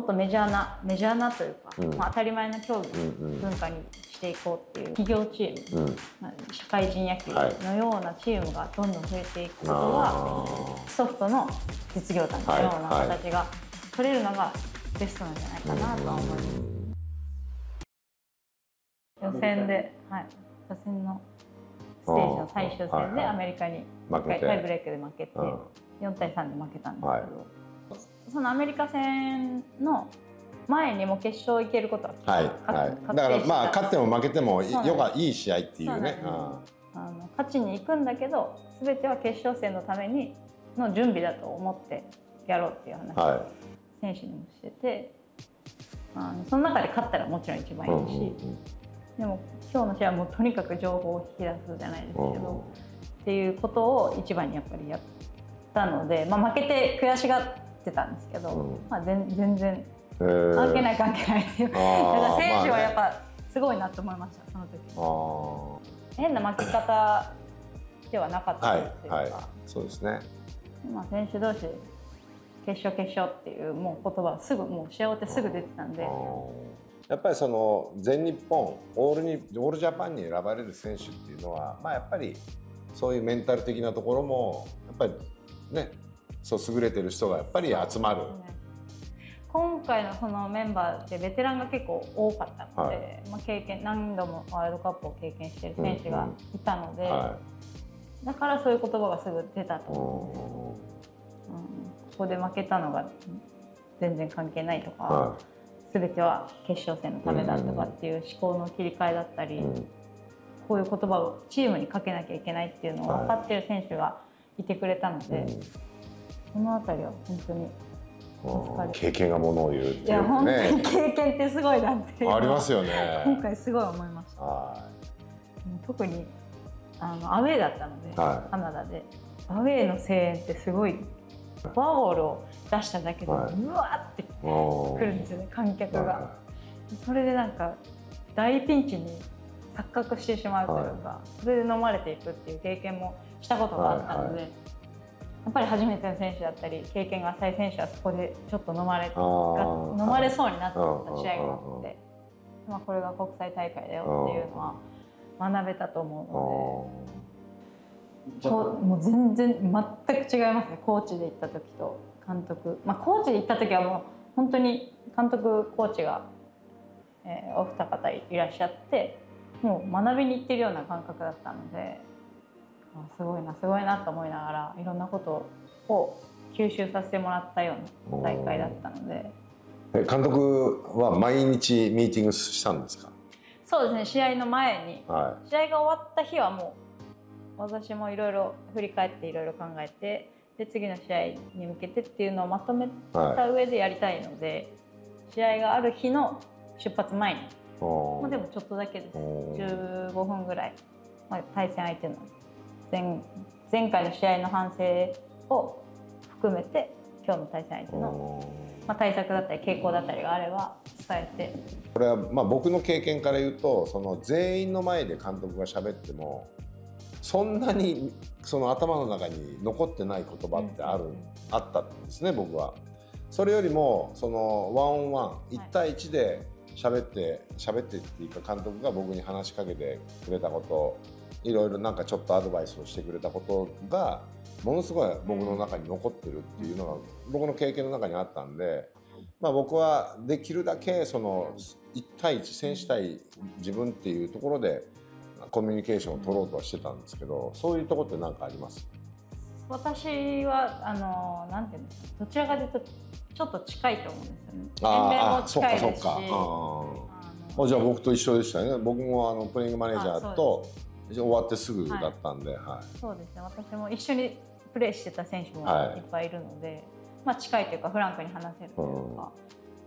もっとメジャーなメジャーなというか、うん。まあ、当たり前の競技、文化にしていこうっていう企業チーム、うん。まあ社会人野球のようなチームがどんどん増えていくことは、あソフトの実業団のような形が取れるのがベストなんじゃないかなとは思います。予選で、はい、予選のステージの最終戦でアメリカに負けて。タイブレークで負けてうん。4対3で負けたんですけど、はいそのアメリカ戦の前にも決勝行けることははいかはい。確だからまあ勝っても負けてもよがいい試合っていうね。あの勝ちに行くんだけど全ては決勝戦のためにの準備だと思ってやろうっていう話をうんは選手にもしてて、あのその中で勝ったらもちろん一番い。うんいいし、うんうん。でも今日の試合はもうとにかく情報を引き出すじゃないですけうんど、っていうことを一番にやっぱりやったので、まあ、負けて悔しがってたんですけど、うん。まあ、全全然えー。関係ない関係ないっていう、選手はやっまぱすごいなと思いましたその時。あ変な負け方ではなかったはっていうか、いはい。そうですね。まあ、選手同士決勝決勝っていうもう言葉はすぐもう試合終わってすぐ出てたんで、やっぱりその全日本オールにオールジャパンに選ばれる選手っていうのは、まあ、やっぱりそういうメンタル的なところもやっぱりねそう優れてる人がやっぱり集まる。今回のそのメンバーでベテランが結構多かったので、はまあ、経験何度もワールドカップを経験している選手がい。たので、はだからそういう言葉がすぐ出たと。い、思う、うん、ここで負けたのが全然関係ないとか、は全ては決勝戦のためだとかっていう思考の切り替えだったり、いうん。こういう言葉をチームにかけなきゃいけないっていうのを分かってる選手がいてくれたので、そのあたりは本当に経験がものを言うっていう本当にね経験ってすごいなってありますよね。今回すごい思いました。は特にあのアウェーだったので、はい。カナダで。アウェーの声援ってすごいフォアボールを出しただけで、はい。うわーってくるんですよね観客が、はそれでなんか大ピンチに錯覚してしまうというか、それで飲まれていくっていう経験もしたことがあったので、はいやっぱり初めての選手だったり経験が浅い選手はそこでちょっと飲まれ飲まれそうになった試合があって、まあ、これが国際大会だよっていうのは学べたと思うので、こうもう全然全く違いますねコーチで行った時と監督、まあ、コーチで行った時はもう本当に監督コーチが、えーお二方いらっしゃってもう学びに行ってるような感覚だったのであすごいなすごいなと思いながらいろんなことを吸収させてもらったような大会だったので。え監督は毎日ミーティングしたんですか？そうですね試合の前に。は試合が終わった日はもう私もいろいろ振り返っていろいろ考えてで次の試合に向けてっていうのをまとめい。はた上でやりたいので試合がある日の出発前に、まあ、でもちょっとだけです。おー。15分ぐらい、まあ、対戦相手の前前回の試合の反省を含めて今日の対戦相手の、まあ、対策だったり傾向だったりがあれば伝えて。これはまあ僕の経験から言うとその全員の前で監督が喋ってもそんなにその頭の中に残ってない言葉ってある、うん。あったんですね僕は。それよりもそのワンオンワン1対1で喋って喋ってっていうか監督が僕に話しかけてくれたこといろいろなんかちょっとアドバイスをしてくれたことがものすごい僕の中に残ってるっていうのが僕の経験の中にあったんで、まあ、僕はできるだけその1対1選手対自分っていうところでコミュニケーションを取ろうとはしてたんですけどそういうところって何かあります？私はあのなんていうんですかどちらかというとちょっと近いと思うんですよね。年ああそっかそっか。あじゃあ僕と一緒でしたね。僕もあのプレイングマネージャーとあ終わってすぐだったんで、はい。のそうですね。私も一緒にプレーしてた選手もはい。いっぱいいるので、まあ、近いというかフランクに話せるというか、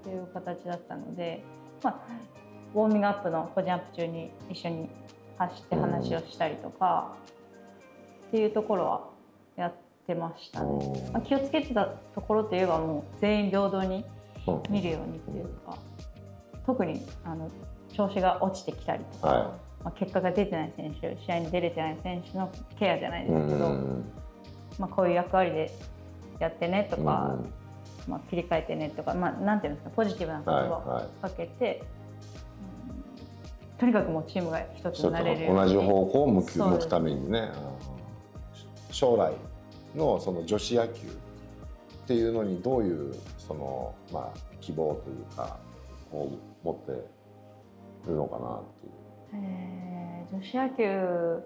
っていう形だったので、まあ、ウォーミングアップの個人アップ中に一緒に走って話をしたりとか、っていうところはやってましたね。まあ、気をつけてたところといえばもう全員平等にうん見るようにっていうか特にあの調子が落ちてきたりとか、はいまあ、結果が出てない選手試合に出れてない選手のケアじゃないですけど、うん。まあ、こういう役割でやってねとか、まあ、切り替えてねとか、まあ、なんていうんですかポジティブな言葉をかけて、うんとにかくもうチームが一つになれる同じ方向を向く向くためにね。うん将来のその女子野球っていうのにどういうそのまあ希望というかを持ってるのかなっていう。えー女子野球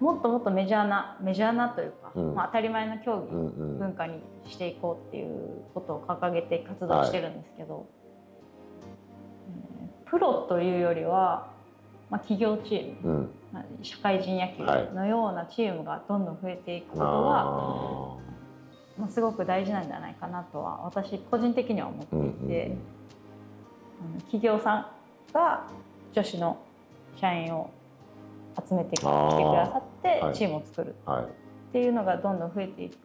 もっともっとメジャーなメジャーなというか、うん。まあ、当たり前の競技、うんうん。文化にしていこうっていうことを掲げて活動してるんですけど、えープロというよりは、まあ、企業チーム、うん。まあ、社会人野球のようなチームがどんどん増えていくことが、あまあ、すごく大事なんじゃないかなとは私個人的には思っていて、うんうん企業さんが女子の社員を集めてきてくださってはい。チームを作る。っていうのがどんどん増えていく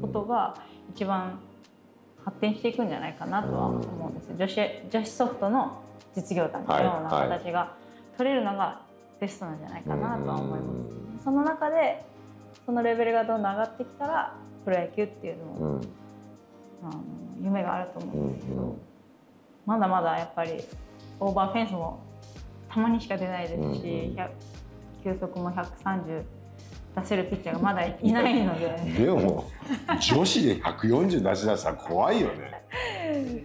ことが一番発展していくんじゃないかなとは思うんですよ。女子女子ソフトの実業団のような形が取れるのがベストなんじゃないかなとは思います。うんその中でそのレベルがどんどん上がってきたらプロ野球っていうのも、うん。あの夢があると思うんですけど、まだまだやっぱりオーバーフェンスもたまにしか出ないですし、うんうん。100球速も130出せるピッチャーがまだいないので。でも女子で140出し出したら怖いよね。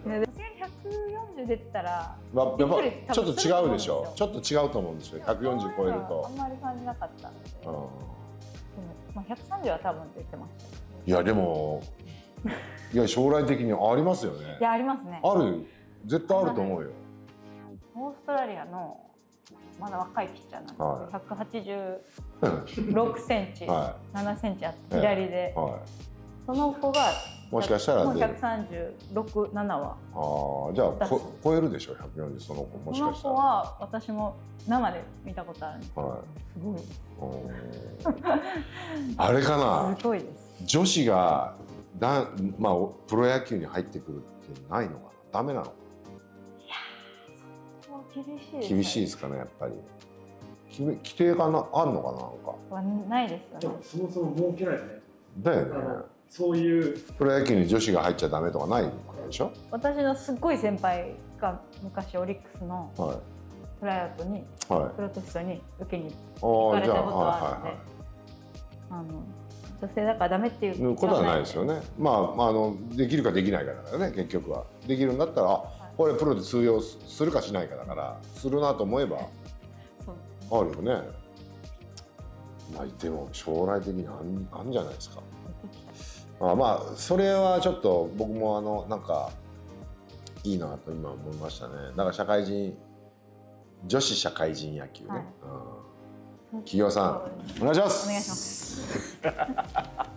いやさすがに140出てたらまあ、やっぱちょっと違うでしょ。多分ちょっと違うと思うんですよ。140超えるあとん、まり感じなかったので、でうん。もまあ、130は多分出てましたね。いやでもいや将来的にありますよね。いやありますね。ある絶対あると思うよ。オーストラリアのまだ若いピッチャーなんですけうんど、186センチ、は7センチあって左で、はその子がいもしかしたらもう出る136、7は。ああじゃあこ超えるでしょ140その子もしそのかしたら。子は私も生で見たことあるんですけど、はい。すごい あれかな？すごいです。女子がだ、まあ、プロ野球に入ってくるってないのかな？ダメなのかもう厳しいです、ね、厳しいですかねやっぱり。き規定がなあんのかななんか。はないですよね。そもそも設けられてないだよね。そういう。プロ野球に女子が入っちゃダメとかないでしょ？私のすっごい先輩が昔オリックスのはい。トライアウトにはい。プロテストに受けにあ行かあじゃあれたことがあはるのであの女性だからダメっていういはい。ことはないですよね。まあ、まあ、あのできるかできないかだからね結局は。できるんだったらあこれプロで通用するかしないかだからするなと思えばあるよね。まあでも将来的にあんあんじゃないですか。あまあそれはちょっと僕もあのなんかいいなと今思いましたね。だから社会人女子社会人野球ね、はい。うん。企業さんお願いします。お願いします